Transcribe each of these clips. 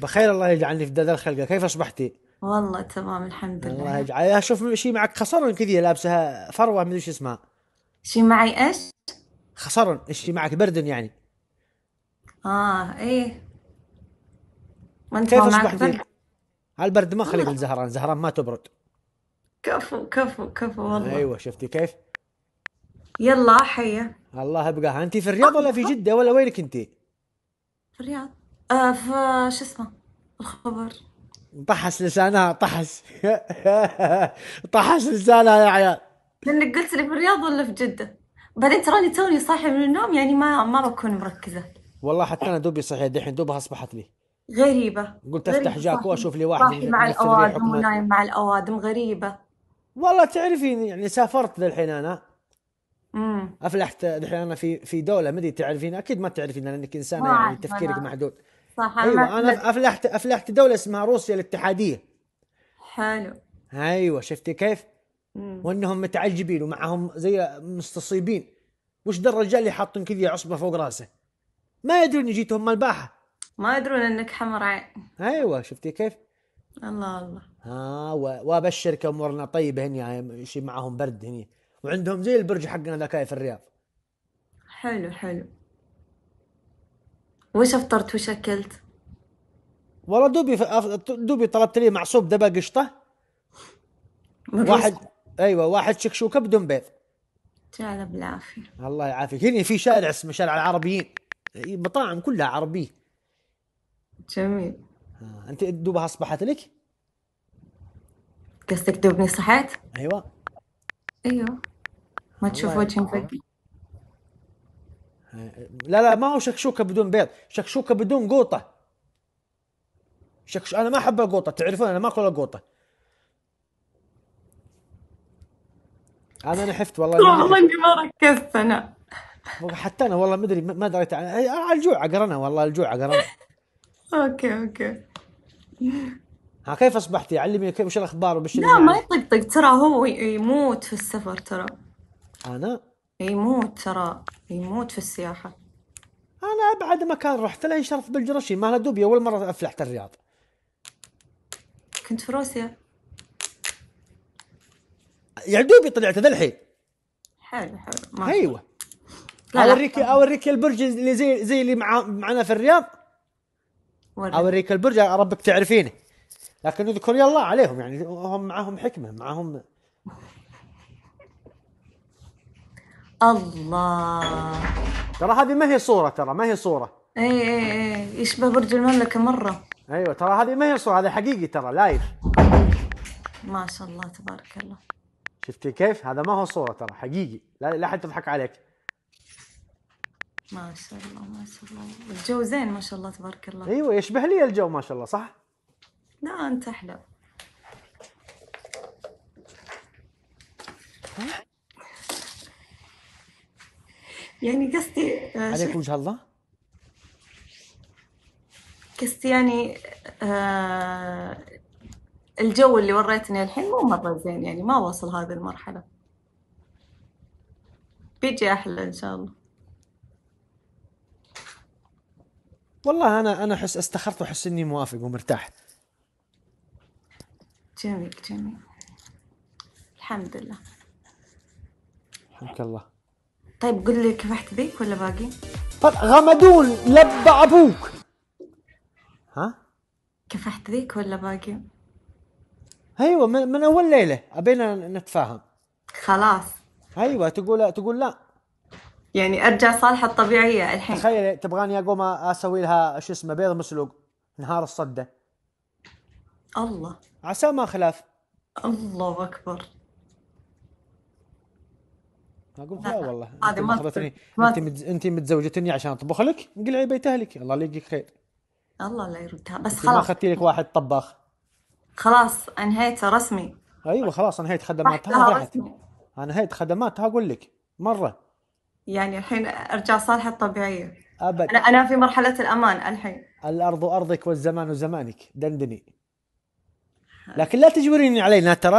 بخير الله يجعلني في دار الخلقه كيف اصبحتي؟ والله تمام الحمد الله لله. يجعل أشوف شيء معك خصرن كذي لابسها فروة مدري إيش اسمها. شي معي إيش؟ خصرن إيش معك؟ بردن يعني. آه إيه. ما انت كيف اصبحتي؟ برد؟ البرد ما خلي من زهران زهران ما تبرد. كفو كفو كفو والله. أيوه شفتي كيف؟ يلا حيا. الله يبقاها. انت في الرياض ولا في جدة ولا وينك انت؟ في الرياض. آه في شو اسمه؟ الخبر. طحس لسانها طحس. طحس لسانها يا عيال. لأنك قلت لي في الرياض ولا في جدة؟ بعدين تراني توني صاحي من النوم يعني ما ما بكون مركزة. والله حتى أنا دوبي صحيت دحين دوبها أصبحت لي. غريبة. قلت أفتح جاكو أشوف لي واحد صاحي مع حكم ونايم مع الأوادم. غريبة. والله تعرفين يعني سافرت للحين أنا. امم أفلحت دحين أنا في في دولة ما أدري تعرفين؟ أكيد ما تعرفين لأنك إنسانة يعني تفكيرك محدود. صح أيوه أنا افلحت افلحت دولة اسمها روسيا الاتحادية. حلو. أيوه شفتي كيف؟ مم. وأنهم متعجبين ومعهم زي مستصيبين. وش ذا الرجال اللي حاطين كذا عصبة فوق رأسه؟ ما يدرون جيتهم من الباحة. ما يدرون إنك حمر عين. أيوه شفتي كيف؟ الله الله. ها وأبشرك أمورنا طيبة هني شي معهم برد هني. وعندهم زي البرج حقنا ذاك في الرياض. حلو حلو. وش افطرت وش أكلت؟ والله دوبي دوبي طلبت لي معصوب دبا قشطة. واحد أيوه واحد شكشوكه بدون بيض. جعله بالعافية. الله يعافيك. هنا في شارع اسمه شارع العربيين. مطاعم كلها عربية. جميل. ها، أنت دوبها أصبحت لك؟ قصدك دوبني صحيت؟ أيوه. أيوه. ما تشوف وجهي مفقع لا لا ما هو شكشوكه بدون بيض. شكشوكه بدون قوطة. شكش أنا ما احب القوطه تعرفون أنا ما اكل القوطه أنا نحفت والله والله. إني ما ركزت أنا. حتى أنا والله ما أدري ما دريت عن- على الجوع عقرنا والله الجوع عقرنا okay okay. ها كيف اصبحتي علمي كيف وش الأخبار وبشرني لا ما يطقطق ترى هو يموت في السفر ترى. أنا؟ يموت ترى. يموت في السياحة. أنا ابعد مكان رحت له شرق بلجرشي ما دوبي أول مرة أفلحت الرياض. كنت في روسيا. يعني دوبي طلعت ذا الحين. حلو حلو أيوه. اوريك أوريك البرج اللي زي زي اللي مع معنا في الرياض. وري أوريك البرج ربك تعرفينه. لكن اذكر يا الله عليهم يعني هم معهم حكمة معهم الله. ترى هذه ما هي صورة ترى ما هي صورة؟ اي اي اي يشبه برج المملكة مرة. أيوه ترى هذه ما هي صورة هذه حقيقي ترى live. ما شاء الله تبارك الله. شفتي كيف؟ هذا ما هو صورة ترى حقيقي. لا لا حد تضحك عليك. ما شاء الله ما شاء الله. الجو زين ما شاء الله تبارك الله. أيوه يشبه لي الجو ما شاء الله صح؟ لا أنت أحلى. يعني قصدي آه، عليك وجه الله. قصدي يعني آه الجو اللي وريتني الحين مو مرة زين يعني ما وصل هذه المرحلة. بيجي أحلى إن شاء الله. والله أنا أنا أحس استخرت وأحس إني موافق ومرتاح. جميل جميل. الحمد لله. حمك الله. طيب قل لي كفحت ذيك ولا باقي؟ طب غمدون لب أبوك. ها؟ كفحت ذيك ولا باقي؟ أيوه من, من أول ليلة أبينا نتفاهم. خلاص. أيوه تقول تقول لا. يعني أرجع صالحة الطبيعية الحين. تخيل تبغاني أقوم أسوي لها شو اسمه بيض مسلوق نهار الصدة. الله. عسى ما خلاف. الله أكبر. أقول لا والله. هذه أنت ما أنت متز... أنت متزوجتني عشان أطبخ لك انقلعي بيت اهلك الله لا يجيك خير. الله لا يردها. بس أنت ما خلاص. أخذتي لك واحد طباخ. خلاص انهيته رسمي. أيوه خلاص انهيت خدماتها. رسمي. انهيت خدماتها أقول لك. مرة. يعني الحين أرجع صالحة الطبيعية أبد. أنا أنا في مرحلة الأمان الحين. الأرض ارضك والزمان زمانك دندني. لكن لا تجبريني علينا ترى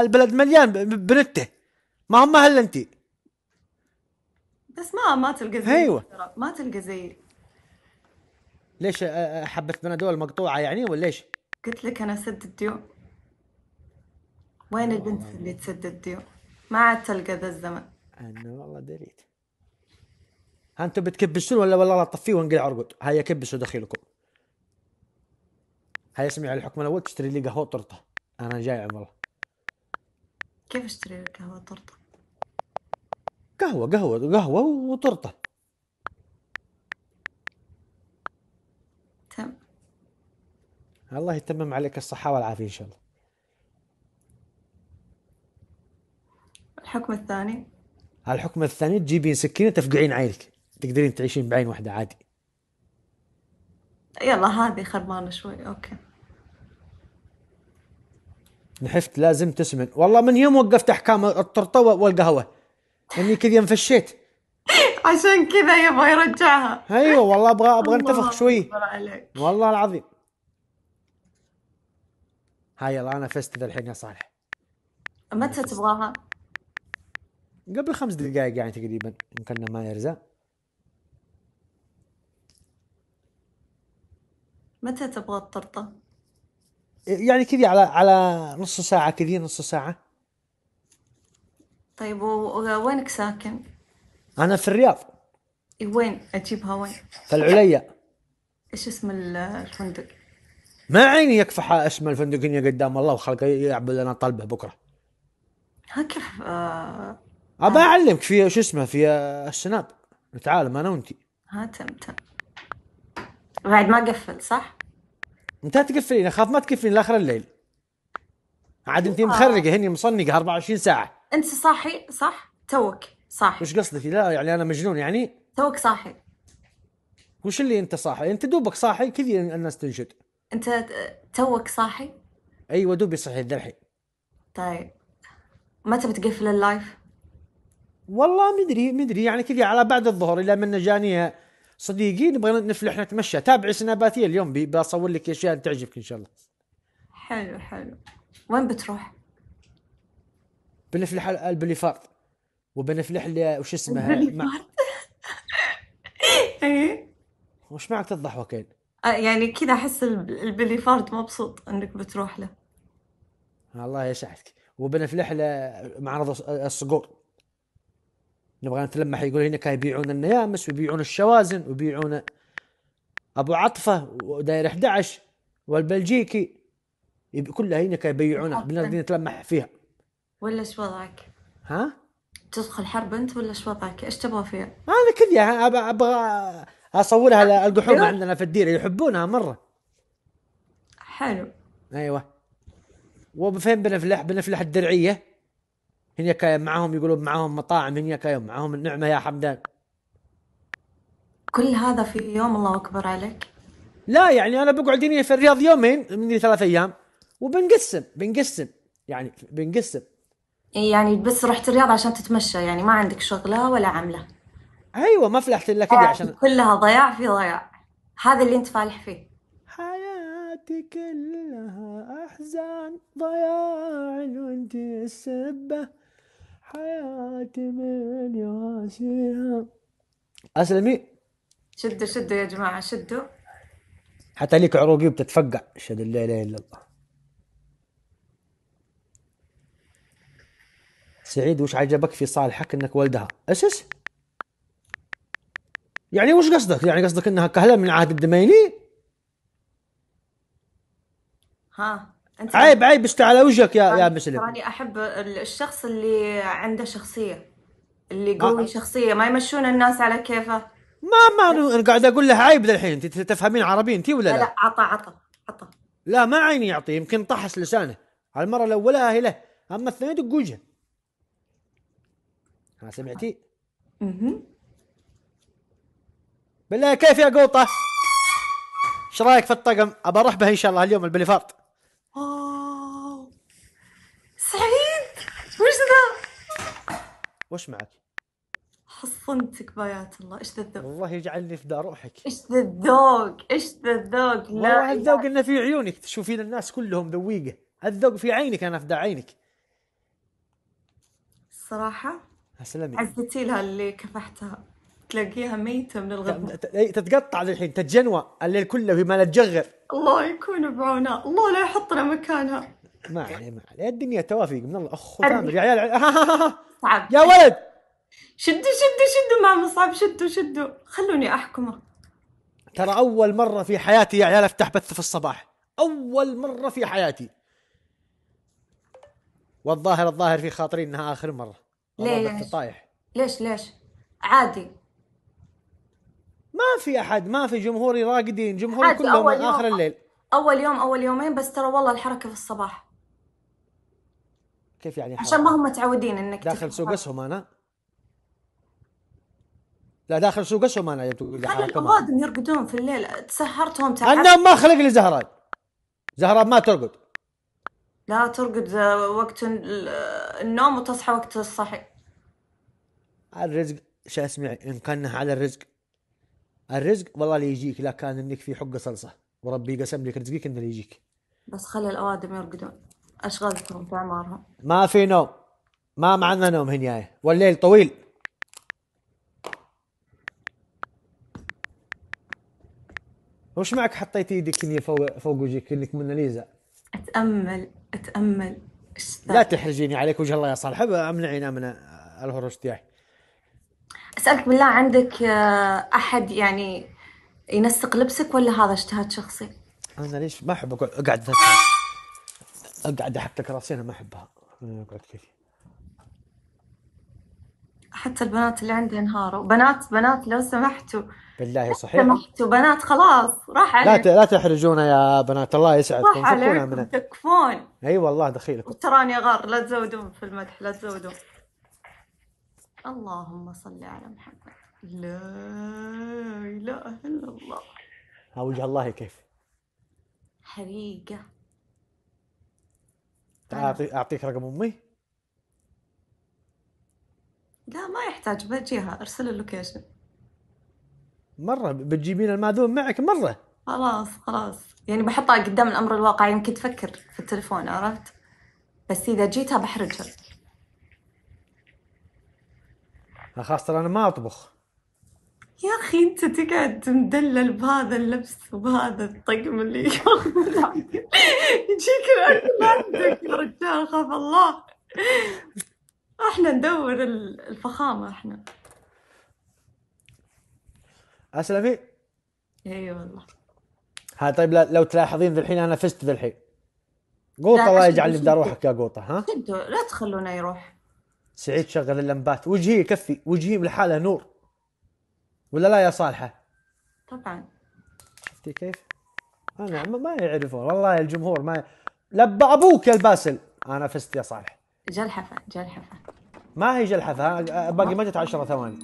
البلد مليان بنته. ما هم الا انت بس ما ما تلقى زي أيوه. ما تلقى زي ليش حبة بنادول مقطوعة يعني ولا ليش؟ قلت لك أنا أسد الديون وين البنت اللي تسد الديون ما عاد تلقى ذا الزمن. أنا والله دريت. أنتم بتكبسون ولا والله طفيه وانقلع ارقد؟ هيا كبسوا دخيلكم. هيا اسمعي على الحكم الأول تشتري لي قهوة طرطه أنا جاي والله. كيف اشتري لك قهوة طرطة قهوة قهوة قهوة وطرطة. تم. الله يتمم عليك الصحة والعافية إن شاء الله. الحكم الثاني؟ الحكم الثاني تجيبين سكينة تفقعين عينك. تقدرين تعيشين بعين واحدة عادي. يلا هذه خربانة شوي. okay. نحفت لازم تسمن. والله من يوم وقفت أحكام الطرطة والقهوة. إني كذا انفشيت عشان كذا يبغى يرجعها أيوه والله أبغى أبغى أنتفخ شوي. والله العظيم. هاي يلا أنا فزت ذا الحين يا صالح. متى تبغاها؟ قبل خمس دقائق يعني تقريبا يمكن ما يرزق متى تبغى الطرطة؟ يعني كذي على على نص ساعة كذي نص ساعة. طيب وينك ساكن؟ أنا في الرياض. وين؟ أجيبها وين؟ في العليا. إيش اسم ال- الفندق؟ ما عيني يكفح اسم الفندق إني قدام الله وخلقه يعبد لنا طلبه بكرة. ها كيف آه أبى أعلمك في شو اسمه في السناب. نتعالم أنا وأنتي. ها تم تم. بعد ما قفل صح؟ أنت تقفلين أخاف ما تقفلين لآخر الليل. عاد أنت مخرقة هني مصنقة 24 ساعة. أنت صاحي صح؟ توك صاحي. وش قصدك؟ لا يعني أنا مجنون يعني؟ توك صاحي. وش اللي أنت صاحي؟ أنت دوبك صاحي كذي الناس تنشد. أنت ت- توك صاحي؟ أيوة دوبي صحيت ذا الحين طيب. متى بتقفل ال live؟ والله مدري مدري يعني كذي على بعد الظهر إلى من جاني صديقي نبغى نفلح نتمشى. تابعي سناباتي اليوم بصور لك أشياء تعجبك إن شاء الله. حلو حلو. وين بتروح؟ بنفلح ال- البليفارد وبنفلح لي وش اسمه مع... إيه. وش معك تضحك وكيل؟ آه، يعني كذا أحس الب- البليفارد مبسوط إنك بتروح له. الله يسعدك. وبنفلح له معرض الص- الصقور. نبغى نتلمح يقول هنا كانوا يبيعون النيامس ويبيعون الشوازن ويبيعون أبو عطفة وداير 11 والبلجيكي. كلها هنا كانوا يبيعونها. بنقدر نتلمح فيها. ولا إيش وضعك؟ ها تدخل حرب أنت ولا إيش وضعك؟ إيش تبغى فيها؟ أنا كذا أبغى أبغى أصورها القحوم أيوة. عندنا في الديره يحبونها مرة حلو أيوه وفين بنفلح بنفلح الدرعية هنا كاين معاهم يقولون معاهم مطاعم هنا كاين معاهم النعمة يا حمدان كل هذا في يوم الله أكبر عليك لا يعني أنا بقعد هنا في الرياض يومين من ثلاث أيام وبنقسم بنقسم يعني بنقسم يعني بس رحت الرياض عشان تتمشى يعني ما عندك شغلة ولا عملة. أيوه ما فلحت إلا كذا عشان كلها ضياع في ضياع. هذا اللي أنت فالح فيه. حياتي كلها أحزان ضياع وأنت السبة. حياتي من يواسيها. أسلمي. شدوا شدوا يا جماعة شدوا. حتى ليك عروقي بتتفقع اشهد ان لا اله إلا الله. سعيد وش عجبك في صالحك إنك ولدها؟ اسس يعني وش قصدك؟ يعني قصدك إنها كهله من عهد الدميني؟ ها أنت عيب عيب است على وجهك يا يا مسلم. تراني أحب ال- الشخص اللي عنده شخصية اللي قوي آه. شخصية ما يمشون الناس على كيفه. ما ما أنا قاعد أقول له عيب ذا الحين انت تفهمين عربي أنت ولا لا لا؟ عطى عطى عطى. لا ما عيني يعطي يمكن طحس لسانه. المرة الأولى هي له أما الثانية دق وجهه ها سمعتي؟ مهم. بالله كيف يا قوطة؟ إيش رأيك في الطقم؟ أبى أروح به إن شاء الله اليوم البليفارد سعيد وش ذا؟ وش معك؟ حصنتك بآيات الله إيش ذا الذوق؟ والله يجعلني فدا روحك إيش ذا الذوق؟ إيش ذا الذوق؟ والله لا الذوق إنه في عيونك تشوفين الناس كلهم ذويقة الذوق في عينك أنا في عينك الصراحة سلمي عزتي لها اللي كفحتها. تلاقيها ميتة من إيه، تتقطع الحين تتجنوى. الليل كله في ما تجغر. الله يكون بعونها. الله لا يحطنا مكانها. ما عليه ما عليه. الدنيا توافق من الله. أخ أرجع. تامر يا عيال. صعب. يا ولد! شدوا شدوا شدوا مع مصعب شدوا شدوا. خلوني أحكمه. ترى أول مرة في حياتي يا عيال أفتح بث في الصباح. أول مرة في حياتي. والظاهر الظاهر في خاطري إنها آخر مرة. ليش؟ طايح ليش ليش؟ عادي. ما في أحد ما في جمهوري راقدين جمهوري كلهم من يوم. آخر الليل. أول يوم أول يومين بس ترى والله الحركة في الصباح. كيف يعني عشان ما هم متعودين إنك داخل سوق أسهم أنا؟ لا داخل سوق أسهم أنا تقول خلي ما الاوادم يرقدون في الليل. تسهرتهم تعب. النوم ما خلق لي زهران زهران ما ترقد. لا ترقد وقت ال- النوم وتصحى وقت الصحي. الرزق شو اسمعي إن كان على الرزق. الرزق والله اللي يجيك لا كان إنك في حقه صلصة. وربي قسم لك رزقك إنه اللي يجيك. بس خلي الأوادم يرقدون. اشغلتهم في أعمارهم. ما في نوم. ما معنا نوم هنيايه والليل طويل. وش معك حطيت إيدك هني فوق فوق وجهك إنك موناليزا أتأمل. أتأمل؟ لا تحرجيني عليك وجه الله يا صالح. أمنعينا من الهروج تاعي. أسألك بالله عندك آه، أحد يعني ينسق لبسك ولا هذا اجتهاد شخصي؟ أنا ليش ما احب أقعد أقعد اقعد احكك راسي أنا ما أحبها. أقعد كيفي حتى البنات اللي عندي انهاروا. بنات بنات لو سمحتوا. بالله صحيح. سمحتوا بنات خلاص راح لا عليكم. ت- لا تحرجونا يا بنات الله يسعدكم راح عليكم من تكفون. أي والله دخيلكم. وتراني غار لا تزودون في المدح لا تزودون. اللهم صل على محمد. لا إله إلا الله. ها وجه الله كيف؟ حريقة. اعطي أعطيك رقم أمي. لا ما يحتاج بجيها أرسل اللوكيشن. مرة بتجيبين المأذون معك مرة. خلاص خلاص. يعني بحطها قدام الأمر الواقع يمكن تفكر في التليفون عرفت؟ بس إذا جيتها بحرجها. خاصة أنا ما أطبخ. يا أخي أنت تقعد مدلل بهذا اللبس وبهذا الطقم اللي يجيك الأكل عندك يا رجال خاف الله. إحنا ندور ال- الفخامة إحنا. اسلمي اي والله. ها طيب لو تلاحظين ذا الحين أنا فزت ذا الحين. قوطة لا، الله يجعلني أشوف. بدار روحك يا قوطة ها؟ شدوا لا تخلونه يروح. سعيد شغل اللمبات. وجهي يكفي وجهي لحاله نور. ولا لا يا صالحة؟ طبعا. شفتي كيف؟ أنا ما- يعرفون والله الجمهور ما لبى أبوك يا الباسل. أنا فزت يا صالح. جلحفة جلحفة. ما هي جلحفة ها، باقي ما جت 10 ثواني.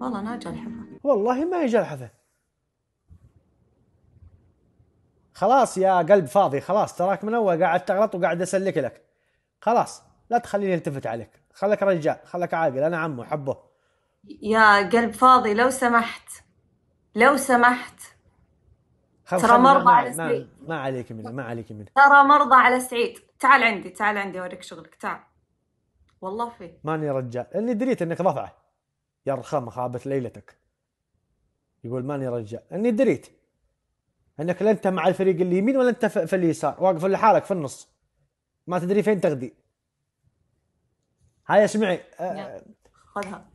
والله أنا جلحفه والله ما جلحفة خلاص يا قلب فاضي خلاص تراك من أول قاعد تغلط وقاعد أسلك لك. خلاص لا تخليني التفت عليك. خلك رجال خلك عاقل أنا عمه حبه. يا قلب فاضي لو سمحت لو سمحت. ترى مرضى ما, على ما, سعيد. ما عليك منه ما عليك منه. ترى مرضى على سعيد. تعال عندي تعال عندي أوريك شغلك تعال. والله في ماني رجال لاني دريت إنك ضفعه يا رخامه خابت ليلتك. يقول ماني رجال أني دريت. أنك لا أنت مع الفريق اليمين ولا أنت في اليسار. واقف لحالك في النص. ما تدري فين تغدي هاي اسمعي يلا. خذها.